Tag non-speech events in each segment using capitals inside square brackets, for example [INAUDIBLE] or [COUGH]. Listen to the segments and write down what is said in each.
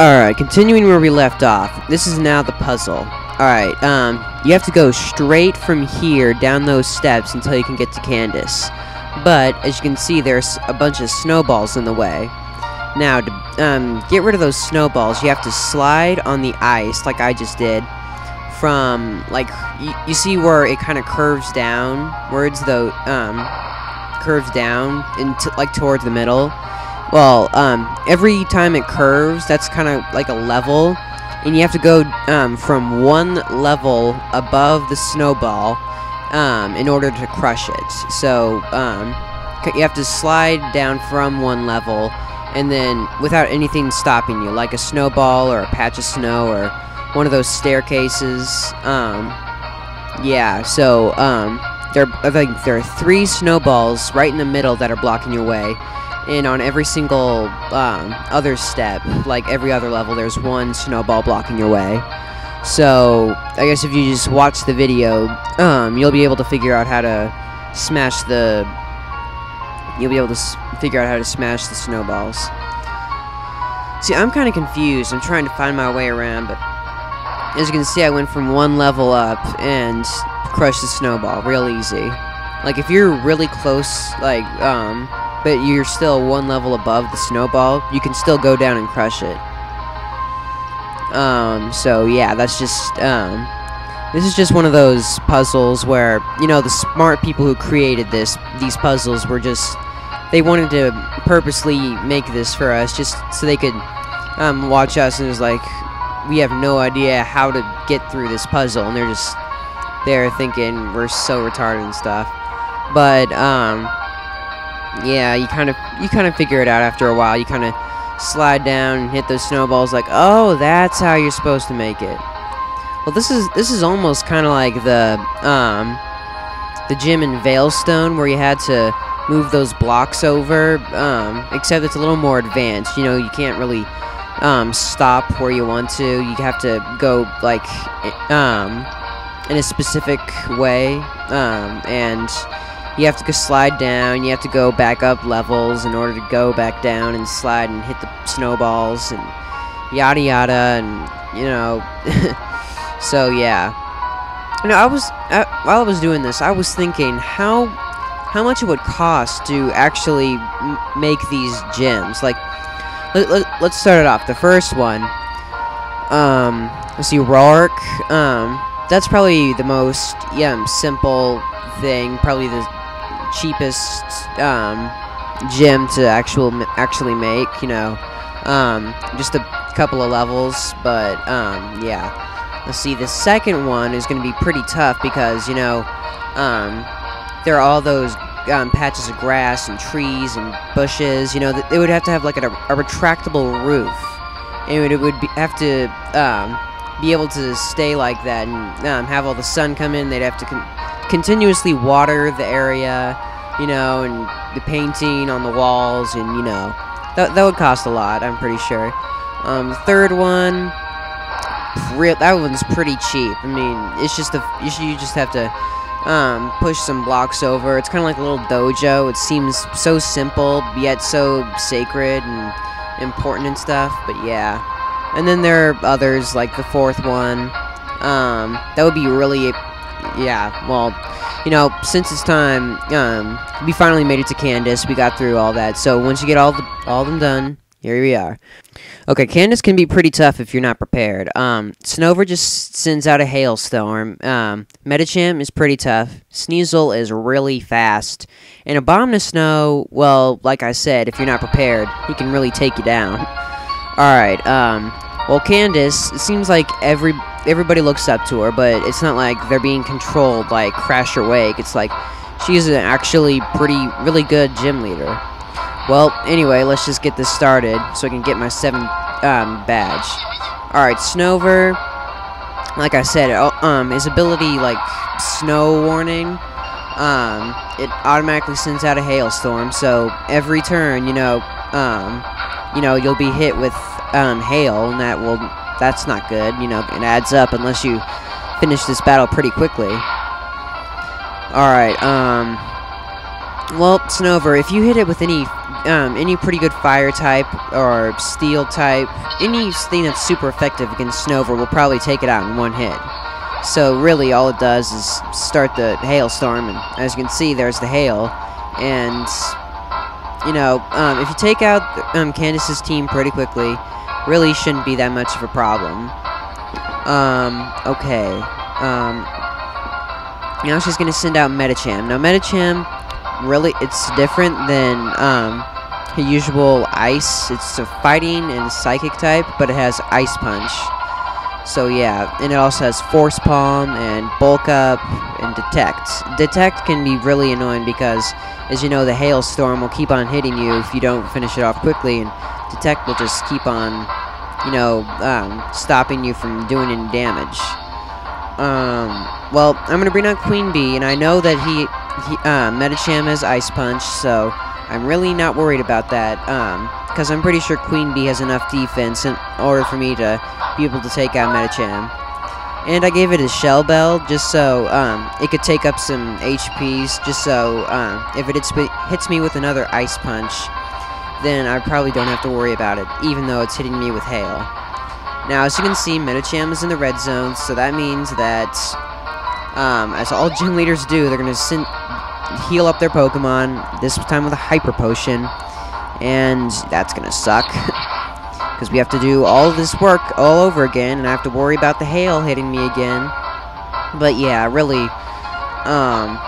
Alright, continuing where we left off. This is now the puzzle. Alright, um, you have to go straight from here down those steps until you can get to Candice. But, as you can see, there's a bunch of snowballs in the way. Now, to um, get rid of those snowballs, you have to slide on the ice, like I just did, from, like, you, see where it kind of curves down, where it's the, um, curves down, into, like, towards the middle. Well, um, every time it curves, that's kind of like a level, and you have to go um, from one level above the snowball um, in order to crush it. So um, you have to slide down from one level, and then without anything stopping you, like a snowball or a patch of snow or one of those staircases. Um, yeah, so um, there, I think there are three snowballs right in the middle that are blocking your way and on every single um, other step, like every other level, there's one snowball blocking your way. So, I guess if you just watch the video, um, you'll be able to figure out how to smash the... You'll be able to figure out how to smash the snowballs. See, I'm kind of confused. I'm trying to find my way around, but... As you can see, I went from one level up and crushed the snowball real easy. Like, if you're really close, like, um, but you're still one level above the snowball, you can still go down and crush it. Um, so yeah, that's just, um, this is just one of those puzzles where, you know, the smart people who created this, these puzzles were just, they wanted to purposely make this for us just so they could, um, watch us and it was like, we have no idea how to get through this puzzle, and they're just there thinking we're so retarded and stuff. But, um, yeah, you kind of you kind of figure it out after a while. You kind of slide down and hit those snowballs like, "Oh, that's how you're supposed to make it." Well, this is this is almost kind of like the um the gym in Veilstone where you had to move those blocks over, um, except it's a little more advanced. You know, you can't really um, stop where you want to. You have to go like um, in a specific way, um, and you have to go slide down, you have to go back up levels in order to go back down and slide and hit the snowballs and yada yada and you know. [LAUGHS] So yeah. You know I was uh, while I was doing this I was thinking how how much it would cost to actually make these gyms like let, let, let's start it off. The first one um let's see Roark um that's probably the most yeah simple thing probably the cheapest um, gym to actual actually make. You know, um, just a couple of levels, but um, yeah. Let's see. The second one is going to be pretty tough because you know um, there are all those um, patches of grass and trees and bushes. You know, they would have to have like a, a retractable roof, and it would be, have to um, be able to stay like that and have all the sun come in. They'd have to continuously water the area, you know, and the painting on the walls, and you know, that that would cost a lot. I'm pretty sure. Um, third one, real that one's pretty cheap. I mean, it's just a you, you just have to um, push some blocks over. It's kind of like a little dojo. It seems so simple yet so sacred and important and stuff. But yeah, and then there are others like the fourth one. Um, that would be really yeah, well, you know, since it's time, um, we finally made it to Candice. We got through all that. So once you get all the all them done, here we are. Okay, Candice can be pretty tough if you're not prepared. Um, Snover just sends out a hailstorm. Um, is pretty tough. Sneasel is really fast. And Abomasnow, well, like I said, if you're not prepared, he can really take you down. Alright, um, well, Candice, it seems like every everybody looks up to her, but it's not like they're being controlled like Crasher Wake. It's like she's an actually pretty, really good gym leader. Well, anyway, let's just get this started so I can get my 7 um, badge. Alright, Snover, like I said, um, his ability, like, snow warning, um, it automatically sends out a hailstorm, so every turn, you know, um, you know, you'll be hit with, um, hail, and that will that's not good. You know, it adds up unless you finish this battle pretty quickly. Alright, um... Well, Snover, if you hit it with any um, any pretty good fire type or steel type, anything that's super effective against Snover will probably take it out in one hit. So really, all it does is start the hailstorm, and as you can see, there's the hail, and you know, um, if you take out um, Candice's team pretty quickly, really shouldn't be that much of a problem. Um, okay. Um, now she's gonna send out Medicham. Now Medicham, really, it's different than um, her usual Ice. It's a fighting and psychic type, but it has Ice Punch. So yeah, and it also has Force Palm and Bulk Up and Detect. Detect can be really annoying because, as you know, the Hailstorm will keep on hitting you if you don't finish it off quickly, and Detect will just keep on, you know, um, stopping you from doing any damage. Um, well, I'm gonna bring out Queen Bee, and I know that he, he uh, Medicham has Ice Punch, so I'm really not worried about that. Um, because I'm pretty sure Queen Bee has enough defense in order for me to be able to take out Medicham. And I gave it a Shell Bell just so um, it could take up some HPs, just so um, if it hits me with another Ice Punch, then I probably don't have to worry about it, even though it's hitting me with Hail. Now, as you can see, Medicham is in the red zone, so that means that, um, as all [LAUGHS] gym leaders do, they're going to heal up their Pokemon, this time with a Hyper Potion, and that's going to suck. [LAUGHS] Because we have to do all this work all over again, and I have to worry about the hail hitting me again. But yeah, really, um,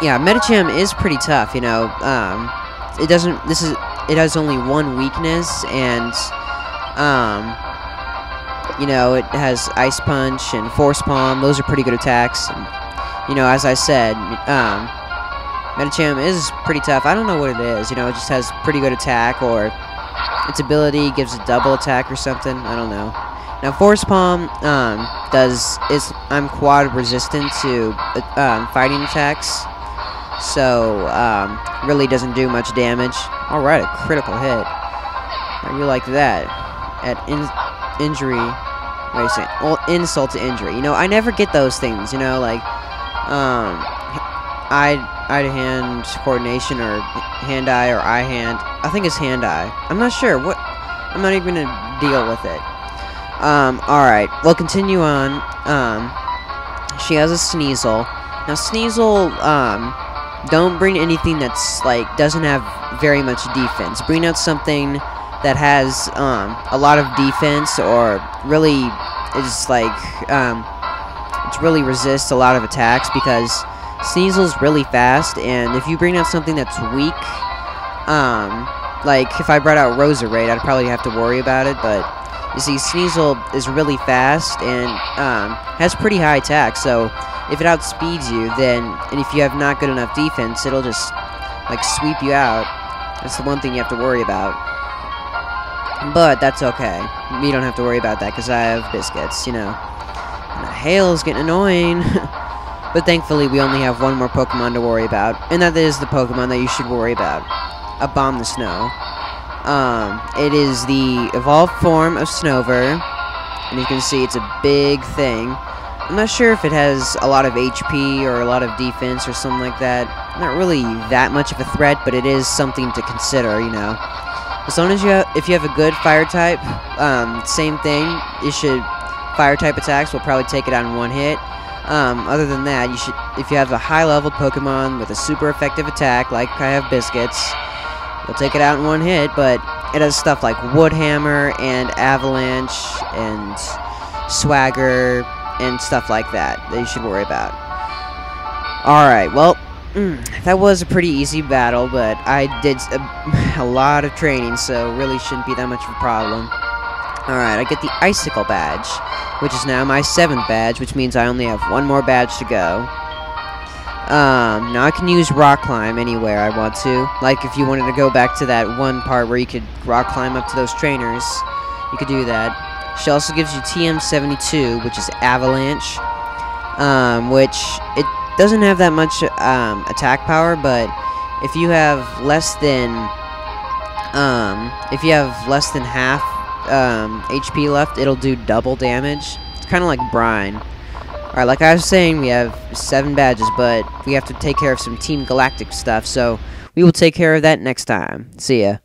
yeah, Medicham is pretty tough, you know, um, it doesn't, this is, it has only one weakness, and, um, you know, it has Ice Punch and Force Palm. Those are pretty good attacks. And, you know, as I said, um, Medicham is pretty tough. I don't know what it is. You know, it just has pretty good attack, or its ability gives a double attack or something. I don't know. Now, Force Palm um, does is I'm quad resistant to uh, um, fighting attacks, so um, really doesn't do much damage. All right, a critical hit. How you like that? At in injury. Wait a second. Well, insult to injury. You know, I never get those things. You know, like um, eye eye to hand coordination or hand eye or eye hand. I think it's hand eye. I'm not sure. What? I'm not even gonna deal with it. Um. All right. We'll continue on. Um. She has a Sneasel. Now Sneasel. Um. Don't bring anything that's like doesn't have very much defense. Bring out something that has um, a lot of defense or really is like um, it's really resists a lot of attacks because Sneasel's really fast and if you bring out something that's weak um, like if I brought out Roserade I'd probably have to worry about it but you see Sneasel is really fast and um, has pretty high attack so if it outspeeds you then and if you have not good enough defense it'll just like sweep you out that's the one thing you have to worry about but that's okay. We don't have to worry about that because I have biscuits, you know. And the hail's getting annoying. [LAUGHS] but thankfully, we only have one more Pokemon to worry about. And that is the Pokemon that you should worry about. Abomasnow. Um, it is the evolved form of Snover. And you can see it's a big thing. I'm not sure if it has a lot of HP or a lot of defense or something like that. Not really that much of a threat, but it is something to consider, you know. As long as you have, if you have a good fire type, um, same thing. You should fire type attacks will probably take it out in one hit. Um, other than that, you should if you have a high level Pokemon with a super effective attack, like I have Biscuits, you'll take it out in one hit. But it has stuff like Wood Hammer and Avalanche and Swagger and stuff like that that you should worry about. All right, well. Mm, that was a pretty easy battle, but I did a, [LAUGHS] a, lot of training, so really shouldn't be that much of a problem. Alright, I get the Icicle badge, which is now my 7th badge, which means I only have one more badge to go. Um, now I can use Rock Climb anywhere I want to. Like, if you wanted to go back to that one part where you could Rock Climb up to those trainers, you could do that. She also gives you TM72, which is Avalanche, um, which it doesn't have that much um, attack power, but if you have less than um, if you have less than half um, HP left, it'll do double damage. It's kind of like Brine. Alright, like I was saying, we have seven badges, but we have to take care of some Team Galactic stuff, so we will take care of that next time. See ya.